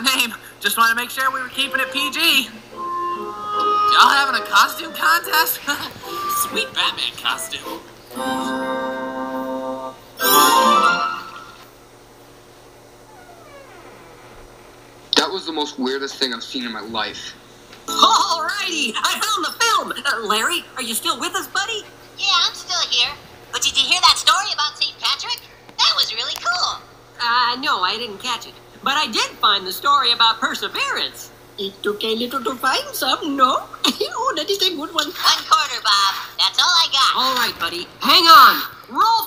my name. Just wanted to make sure we were keeping it PG. Y'all having a costume contest? Sweet Batman costume. That was the most weirdest thing I've seen in my life. Alrighty, I found the film. Uh, Larry, are you still with us, buddy? Yeah, I'm still here. Uh, no, I didn't catch it. But I did find the story about perseverance. It took a little to find some, no? oh, that is a good one. One quarter, Bob. That's all I got. All right, buddy. Hang on. Roll film.